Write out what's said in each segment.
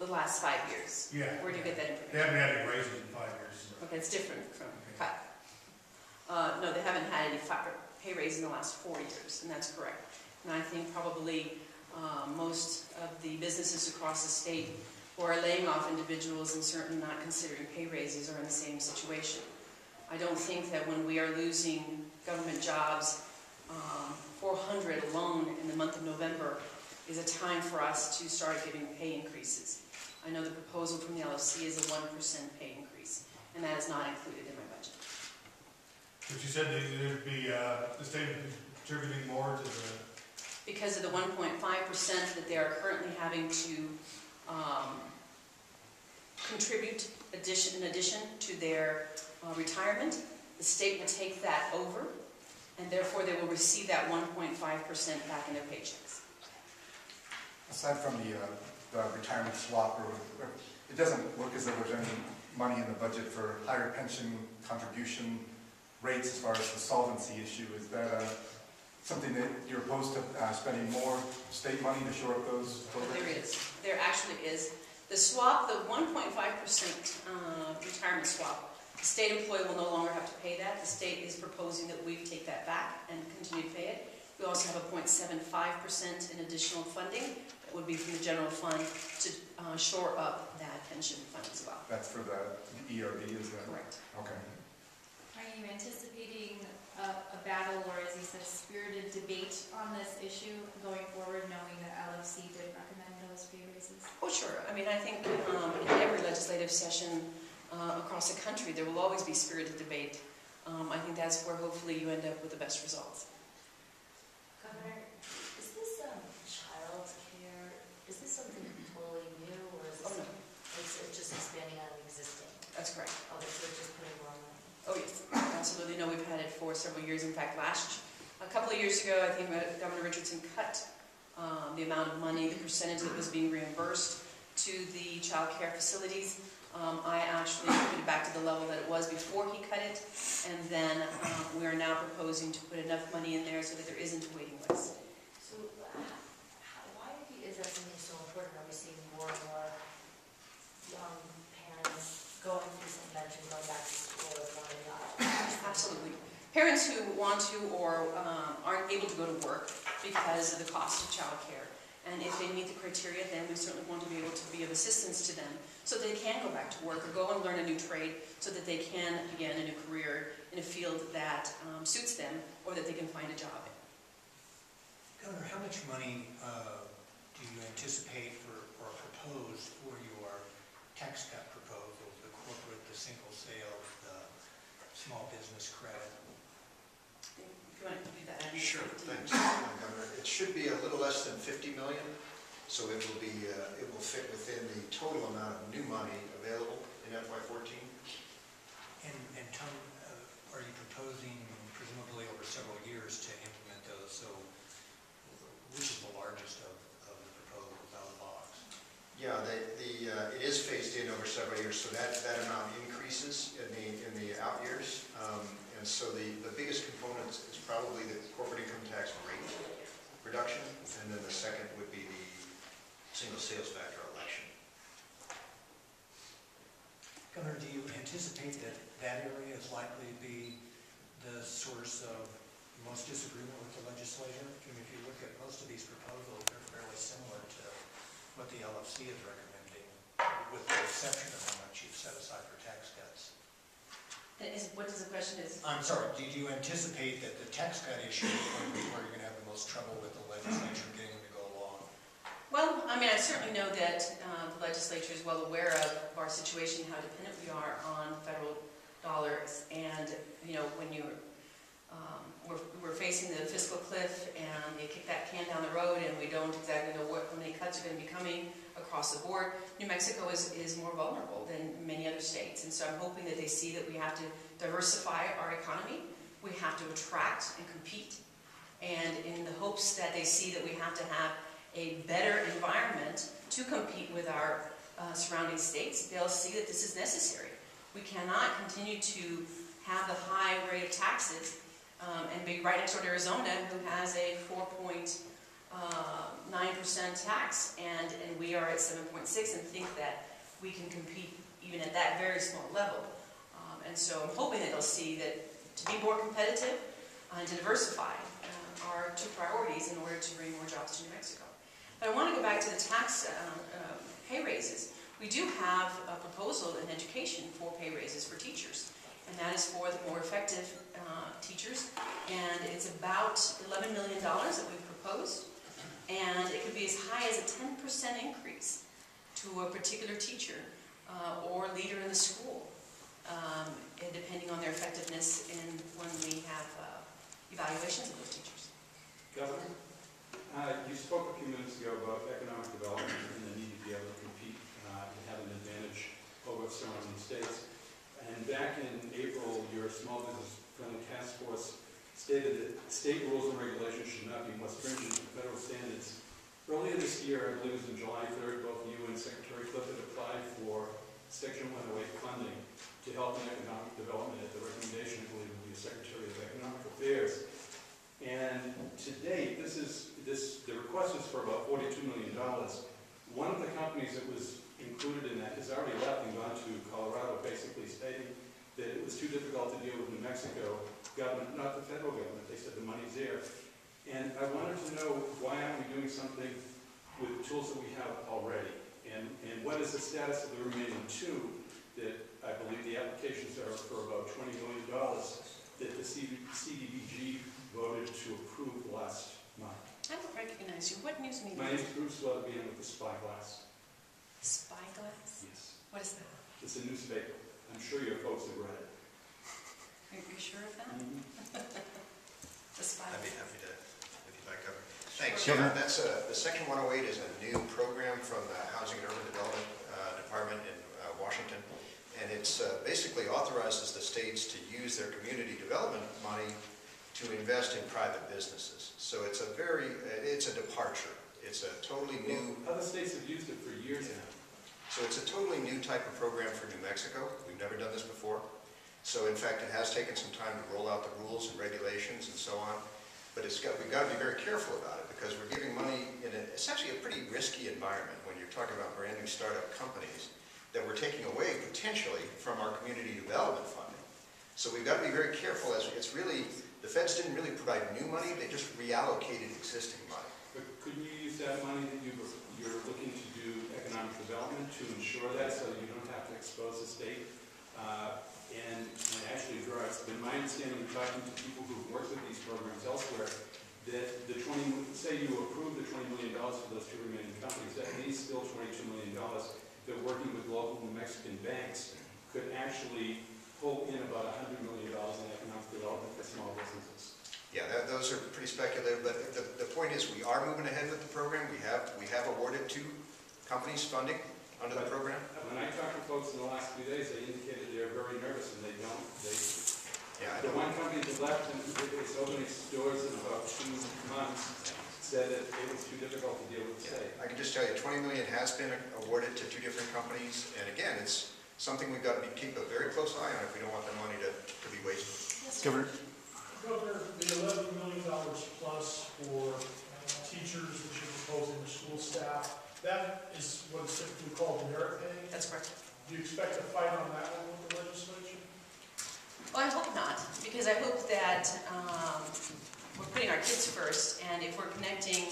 the last five years. Yeah. Where do you get that information? They haven't had any raises in five years. Okay, it's different from cut. Uh, no, they haven't had any fi- pay raise in the last four years, and that's correct. And I think probably, uh, most of the businesses across the state who are laying off individuals and certainly not considering pay raises are in the same situation. I don't think that when we are losing government jobs, um, 400 alone in the month of November is a time for us to start giving pay increases. I know the proposal from the LFC is a 1% pay increase, and that is not included in my budget. But you said that there'd be, uh, the state would be contributing more to the, Because of the 1.5% that they are currently having to um, contribute addition, in addition to their uh, retirement, the state will take that over, and therefore they will receive that 1.5% back in their paychecks. Aside from the, uh, the retirement swap, or, or- it doesn't look as though there's any money in the budget for higher pension contribution rates as far as the solvency issue. Is that, uh, something that you're opposed to, uh, spending more state money to shore up those programs? There is, there actually is. The swap, the 1.5% uh, retirement swap, the state employee will no longer have to pay that. The state is proposing that we take that back and continue to pay it. We also have a 0.75% in additional funding that would be from the general fund to uh, shore up that pension fund as well. That's for the ERB, is that? Correct. Okay. Are you anticipating a, a battle or, as you said, spirited debate on this issue going forward, knowing that LFC did recommend those pay raises? Oh, sure. I mean, I think um, in every legislative session uh, across the country, there will always be spirited debate. Um, I think that's where hopefully you end up with the best results. Governor, is this, um, child care, is this something totally new, or is Oh, this, no. it's, it's expanding on existing? That's correct. Oh, so they're just putting more money? Oh, yes, absolutely. No, we've had it for several years. In fact, last, a couple of years ago, I think Governor Richardson cut um, the amount of money, the percentage that was being reimbursed to the child care facilities. Um, I actually put it back to the level that it was before he cut it, and then um, we are now proposing to put enough money in there so that there isn't a waiting list. So, uh, how, why is that something so important? Are we seeing more and more young parents going through some mention, going back to school as one or the other? Absolutely. Parents who want to or um, aren't able to go to work because of the cost of childcare. And if they meet the criteria, then we certainly want to be able to be of assistance to them so they can go back to work or go and learn a new trade so that they can begin a new career in a field that um, suits them or that they can find a job in. Governor, how much money uh, do you anticipate for, or propose for your tax cut proposal, the corporate, the single sales, the small business credit? If you want to do that. Andy. Sure, thanks, Madam Governor. It should be a little less than 50 million, so it will be, uh, it will fit within the total amount of new money available in FY14. And, and Tom, uh, are you proposing presumably over several years to implement those? So which is the largest of, of the proposals out of the box? Yeah, the, the, uh, it is phased in over several years, so that, that amount increases in the, in the out years. Um, And so the, the biggest component is probably the corporate income tax rate reduction, and then the second would be the single sales factor election. Governor, do you anticipate that that area is likely to be the source of most disagreement with the legislature? I mean, if you look at most of these proposals, they're fairly similar to what the LFC is recommending, with the exception of how much you've set aside for tax cuts. And is, what is the question is? I'm sorry, do you anticipate that the tax cut issue is going to be where you're going to have the most trouble with the legislature getting them to go along? Well, I mean, I certainly know that uh, the legislature is well aware of our situation, how dependent we are on federal dollars. And, you know, when you're, facing the fiscal cliff and they kick that can down the road and we don't exactly know what, how many cuts are going to be coming across the board, New Mexico is, is more vulnerable than many other states. And so I'm hoping that they see that we have to diversify our economy. We have to attract and compete. And in the hopes that they see that we have to have a better environment to compete with our uh, surrounding states, they'll see that this is necessary. We cannot continue to have the high rate of taxes um, and be right next door to Arizona, who has a 4.9% uh, tax, and, and we are at seven point six, and think that we can compete even at that very small level. Um, And so I'm hoping that they'll see that to be more competitive and to diversify uh, are two priorities in order to bring more jobs to New Mexico. But I want to go back to the tax uh, uh, pay raises. We do have a proposal in education for pay raises for teachers, and that is for the more effective uh, teachers. And it's about $11 million that we've proposed, and it could be as high as a 10% increase to a particular teacher uh, or leader in the school, um, depending on their effectiveness in when we have uh, evaluations of those teachers. Governor, uh, you spoke a few minutes ago about economic development and the need to be able to compete uh, and have an advantage over surrounding states. And back in April, your small business friendly task force stated that state rules and regulations should not be more stringent than federal standards. Earlier this year, I believe it was on July 3rd, both you and Secretary Clifford applied for Section 108 funding to help in economic development at the recommendation, I believe, of the Secretary of Economic Affairs. And to date, this is, this, the request is for about forty-two million dollars. One of the companies that was included in that has already left and gone to Colorado, basically stating that it was too difficult to deal with New Mexico government, not the federal government. They said the money's there. And I wanted to know, why aren't we doing something with the tools that we have already? And, and what is the status of the remaining two that I believe the applications are for about twenty million dollars that the CD CDBG voted to approve last month? I don't recognize you. What news media? My name's Bruce Weatherby, I'm with the Spyglass. Spyglass? Yes. What is that? It's a newspaper. I'm sure your folks have read it. Are you sure of that? The I'd be happy to, if you'd like, Governor. Thanks. Sure. Yeah, that's a, the Section 108 is a new program from the Housing and Urban Development uh, Department in uh, Washington. And it's uh, basically authorizes the states to use their community development money to invest in private businesses. So it's a very, it's a departure. It's a totally new Other states have used it for years now. So it's a totally new type of program for New Mexico. Never done this before. So in fact, it has taken some time to roll out the rules and regulations and so on. But it's got, we've got to be very careful about it because we're giving money in a, essentially a pretty risky environment when you're talking about brand new startup companies that we're taking away potentially from our community development funding. So we've got to be very careful as it's really, the feds didn't really provide new money, they just reallocated existing money. But couldn't you use that money that you, were- you're looking to do economic development to ensure that so you don't have to expose the state? Uh, And, and actually, Gerard, it's been my understanding, talking to people who've worked with these programs elsewhere, that the twenty, say you approve the twenty million dollars for those two remaining companies, that leaves still twenty-two million dollars that working with local New Mexican banks could actually pull in about hundred million dollars in economic development for small businesses. Yeah, that, those are pretty speculative, but the, the point is, we are moving ahead with the program. We have, we have awarded two companies funding under the program. When I talked to folks in the last few days, they indicated they're very nervous and they don't, they, Yeah, I the don't, one company that left and it's opening its doors in about two months said that it was too difficult to deal with the state. I can just tell you, twenty million has been awarded to two different companies, and again, it's something we've got to be, keep a very close eye on if we don't want the money to, to be wasted. Governor, Governor, the eleven million dollars plus for uh, teachers, which you're proposing for school staff, that is what is typically called merit pay. That's correct. Do you expect to fight on that one with the legislature? Well, I hope not, because I hope that um, we're putting our kids first, and if we're connecting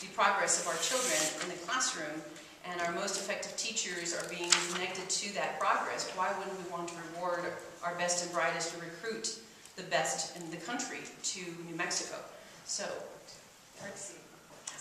the progress of our children in the classroom, and our most effective teachers are being connected to that progress, why wouldn't we want to reward our best and brightest to recruit the best in the country to New Mexico? So,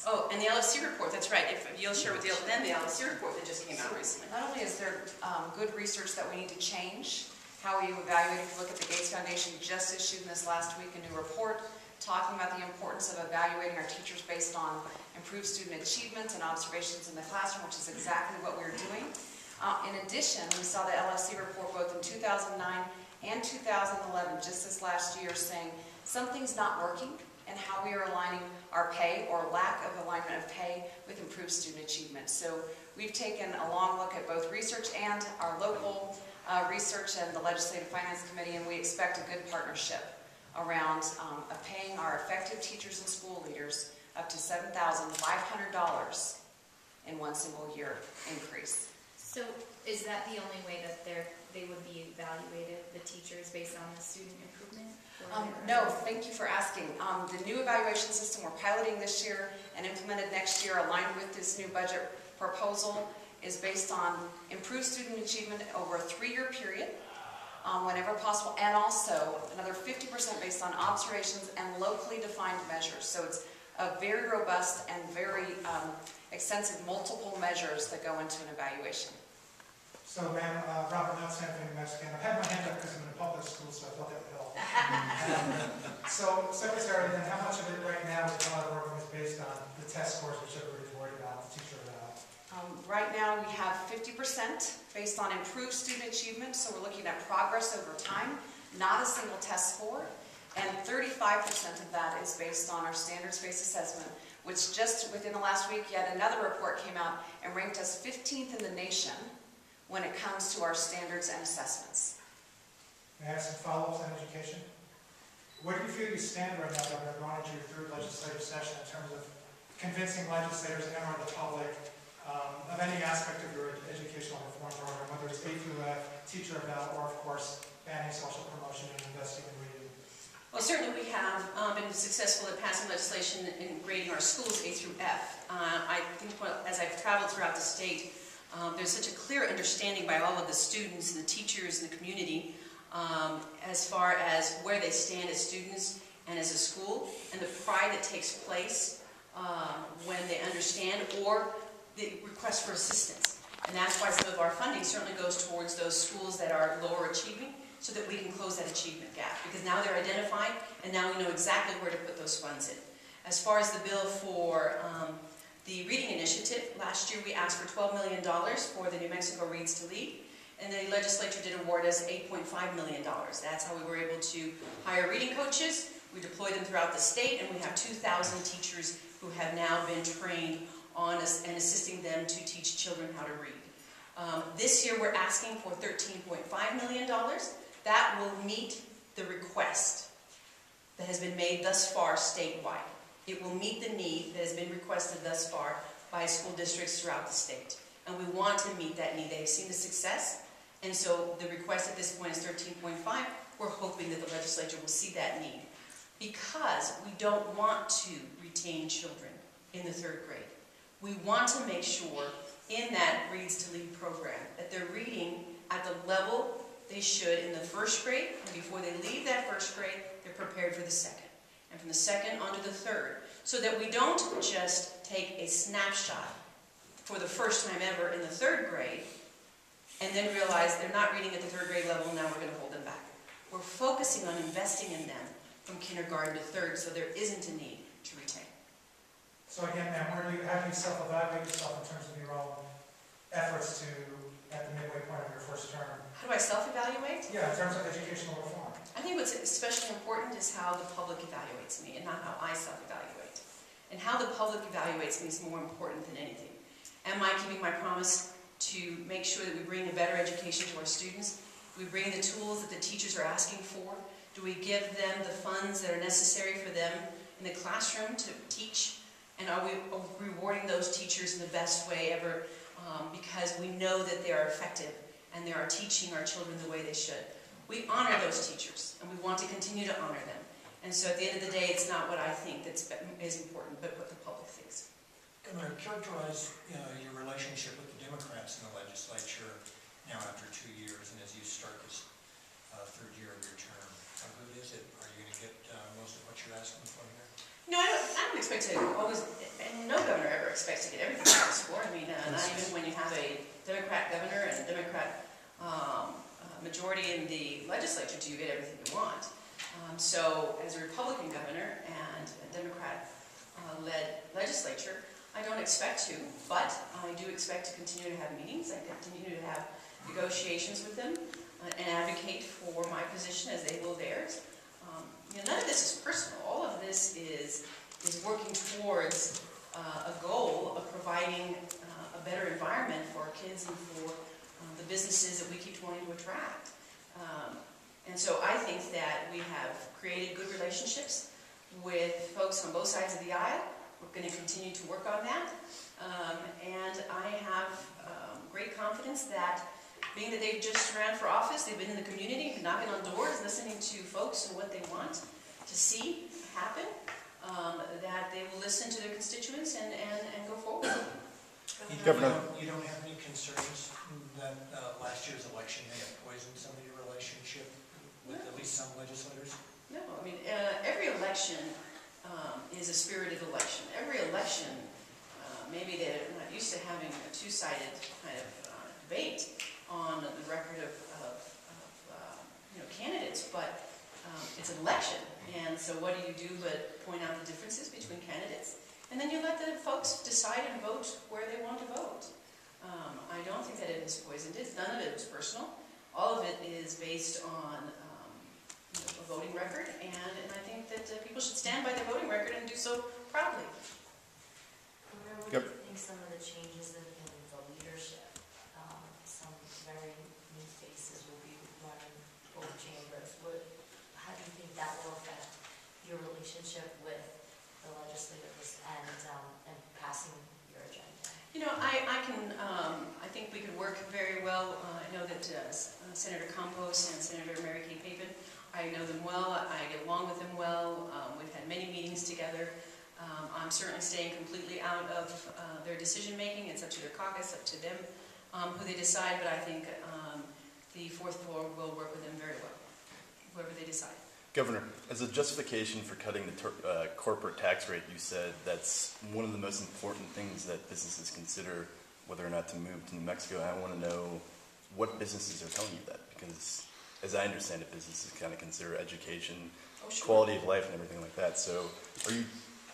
oh, and the LFC report, that's right, if you'll share with the- them the LFC report that just came out recently. Not only is there um, good research that we need to change, how we evaluate, if you look at the Gates Foundation just issued in this last week a new report talking about the importance of evaluating our teachers based on improved student achievements and observations in the classroom, which is exactly what we're doing. Uh, In addition, we saw the LFC report both in 2009 and 2011, just this last year, saying something's not working and how we are aligning our pay or lack of alignment of pay with improved student achievement. So we've taken a long look at both research and our local uh, research and the Legislative Finance Committee, and we expect a good partnership around um, paying our effective teachers and school leaders up to $7,500 in one single year increase. So is that the only way that they would be evaluated, the teachers, based on the student improvement? Um, No, thank you for asking. Um, The new evaluation system we're piloting this year and implemented next year, aligned with this new budget proposal, is based on improved student achievement over a three-year period, um, whenever possible, and also another 50% based on observations and locally defined measures. So it's a very robust and very um, extensive multiple measures that go into an evaluation. So, ma'am, uh, Robert Nelson, from Mexican, I had my hand up because I'm in a public school, so I thought that would help. So, Secretary, then how much of it right now is a based on the test scores, which everybody's worried about, the teacher about? Um, Right now, we have 50% based on improved student achievement, so we're looking at progress over time, not a single test score. And 35% of that is based on our standards-based assessment, which just within the last week, yet another report came out and ranked us 15th in the nation when it comes to our standards and assessments. May I have some follow-ups on education? Where do you feel you stand right now, Governor, going into your third legislative session in terms of convincing legislators and or the public um, of any aspect of your educational reform program, whether it's A through F, teacher about, or of course, banning social promotion and investing in reading? Well, certainly we have um, been successful at passing legislation in grading our schools A through F. Uh, I think what- as I've traveled throughout the state, um, there's such a clear understanding by all of the students and the teachers and the community um, as far as where they stand as students and as a school, and the pride that takes place um, when they understand or the request for assistance. And that's why some of our funding certainly goes towards those schools that are lower achieving, so that we can close that achievement gap. Because now they're identified, and now we know exactly where to put those funds in. As far as the bill for um, the reading initiative, last year we asked for $12 million for the New Mexico Reads to Lead, and the legislature did award us $8.5 million. That's how we were able to hire reading coaches. We deploy them throughout the state, and we have 2,000 teachers who have now been trained on us and assisting them to teach children how to read. Um, This year, we're asking for $13.5 million. That will meet the request that has been made thus far statewide. It will meet the need that has been requested thus far by school districts throughout the state. And we want to meet that need. They've seen the success, and so the request at this point is 13.5. We're hoping that the legislature will see that need. Because we don't want to retain children in the third grade. We want to make sure in that Reads to Lead program that they're reading at the level they should in the first grade, and before they leave that first grade, they're prepared for the second. And from the second on to the third. So that we don't just take a snapshot for the first time ever in the third grade, and then realize they're not reading at the third grade level, now we're going to hold them back. We're focusing on investing in them from kindergarten to third, so there isn't a need to retain. So again, ma'am, where do you, how do you self-evaluate yourself in terms of your own efforts to, at the midway point of your first term? How do I self-evaluate? Yeah, in terms of educational reform. I think what's especially important is how the public evaluates me and not how I self-evaluate. And how the public evaluates me is more important than anything. Am I keeping my promise to make sure that we bring a better education to our students? Do we bring the tools that the teachers are asking for? Do we give them the funds that are necessary for them in the classroom to teach? And are we rewarding those teachers in the best way ever um, because we know that they are effective and they are teaching our children the way they should? We honor those teachers, and we want to continue to honor them. And so at the end of the day, it's not what I think that's is important, but what the public thinks. Governor, characterize you know, your relationship with the Democrats in the legislature now after two years, and as you start this uh, third year of your term. How good is it? Are you going to get uh, most of what you're asking for here? No, I don't, I don't expect to always, and no governor ever expects to get everything he asks for. I mean, uh, not even when you have a Democrat governor and a Democrat um, majority in the legislature do you get everything you want. Um, so as a Republican governor and a Democrat-led legislature, I don't expect to, but I do expect to continue to have meetings. I continue to have negotiations with them uh, and advocate for my position as they will theirs. Um, you know, none of this is personal. All of this is is working towards uh, a goal of providing uh, a better environment for our kids and for uh, the businesses that we keep wanting to attract. Um, and so I think that we have created good relationships with folks on both sides of the aisle. We're going to continue to work on that. Um, And I have um, great confidence that, being that they've just ran for office, they've been in the community, knocking on doors, listening to folks and what they want to see happen, um, that they will listen to their constituents and, and, and go forward. You don't- You don't have any concerns that uh, last year's election may have poisoned some of your relationship with at least some legislators? No, I mean, uh, every election um, is a spirited election. Every election, uh, maybe they're not used to having a two-sided kind of uh, debate on the record of, of, of, uh, you know, candidates, but um, it's an election. And so what do you do but point out the differences between candidates? And then you let the folks decide and vote where they want to vote. Um, I don't think that it is poisoned. It's, none of it is personal. All of it is based on um, you know, a voting record, and, and I think that uh, people should stand by their voting record and do so proudly. Where would Yep. you think some of the changes in, in the leadership, um, some very new faces will be running both chambers? What, how do you think that will affect your relationship with the legislators and, um, and passing your agenda? You know, I, I can, um, I think we could work very well. Uh, I know that uh, uh, Senator Campos and Senator Mary Kay Papen, I know them well, I get along with them well, um, we've had many meetings together. Um, I'm certainly staying completely out of uh, their decision-making, it's up to their caucus, up to them um, who they decide, but I think um, the fourth floor will work with them very well, whoever they decide. Governor, as a justification for cutting the uh, corporate tax rate, you said that's one of the most important things that businesses consider whether or not to move to New Mexico. I want to know what businesses are telling you that, because as I understand it, businesses kind of consider education, Oh, sure. quality of life, and everything like that. So, are you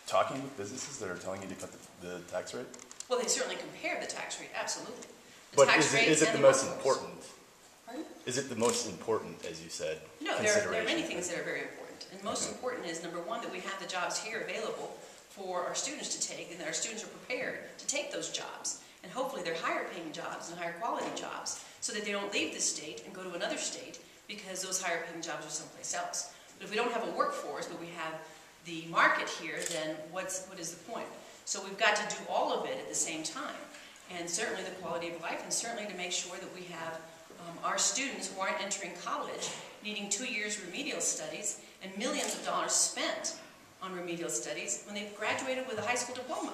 talking with businesses that are telling you to cut the, the tax rate? Well, they certainly compare the tax rate, absolutely. The But is it, it and the most important? Pardon? Is it the most important, as you said? No, there, there are many things that are very important. And most Okay. important is, number one, that we have the jobs here available for our students to take, and that our students are prepared to take those jobs. And hopefully they're higher paying jobs and higher quality jobs, so that they don't leave this state and go to another state because those higher paying jobs are someplace else. But if we don't have a workforce, but we have the market here, then what's, what is the point? So we've got to do all of it at the same time. And certainly the quality of life, and certainly to make sure that we have um, our students who aren't entering college needing two years remedial studies and millions of dollars spent on remedial studies when they've graduated with a high school diploma.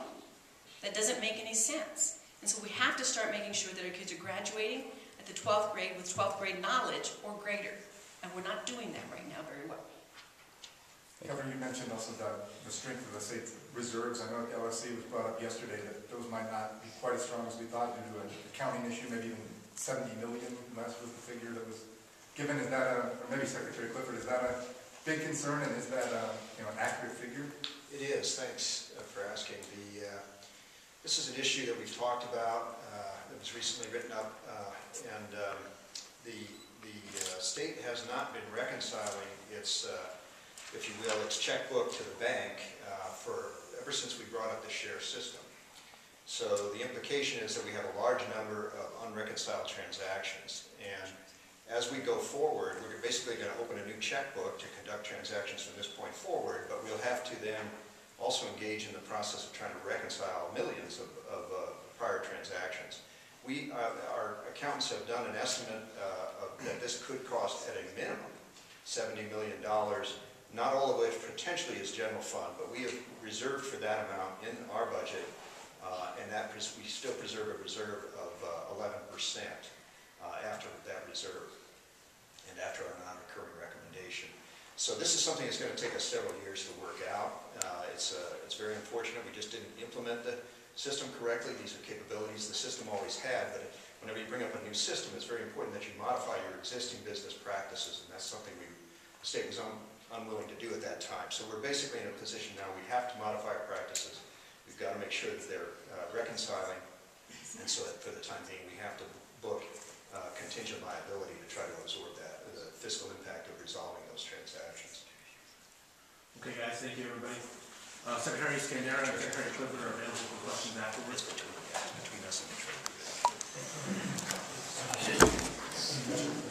That doesn't make any sense. And so we have to start making sure that our kids are graduating at the 12th grade with 12th grade knowledge or greater. And we're not doing that right now very well. Governor, you mentioned also the, the strength of the state reserves. I know at LFC was brought up yesterday that those might not be quite as strong as we thought due to an accounting issue, maybe even 70 million less was the figure that was given. Is that a, or maybe Secretary Clifford, is that a big concern and is that a, you know, an accurate figure? It is, thanks uh, for asking. The, uh, this is an issue that we've talked about, uh, that was recently written up, uh, and um, the, the uh, state has not been reconciling its, uh, if you will, its checkbook to the bank uh, for, ever since we brought up the share system. So the implication is that we have a large number of unreconciled transactions, and as we go forward, we're basically going to open a new checkbook to conduct transactions from this point forward, but we'll have to then also engage in the process of trying to reconcile millions of, of uh, prior transactions. We, uh, our accountants have done an estimate uh, of, that this could cost at a minimum $70 million, not all of which potentially is general fund, but we have reserved for that amount in our budget, uh, and that we still preserve a reserve of uh, 11% uh, after that reserve and after our non-recurring recommendation. So this is something that's going to take us several years to work out. Uh, It's, uh, it's very unfortunate, we just didn't implement the system correctly. These are capabilities the system always had, but whenever you bring up a new system, it's very important that you modify your existing business practices, and that's something we, the state was un- unwilling to do at that time. So we're basically in a position now, we have to modify our practices. We've got to make sure that they're uh, reconciling, and so that for the time being, we have to book uh, contingent liability to try to absorb that, the fiscal impact of resolving those transactions. Okay, guys, thank you, everybody. Uh, Secretary Skandera and Secretary Clifford are available for questions afterwards. Between us and the treasury.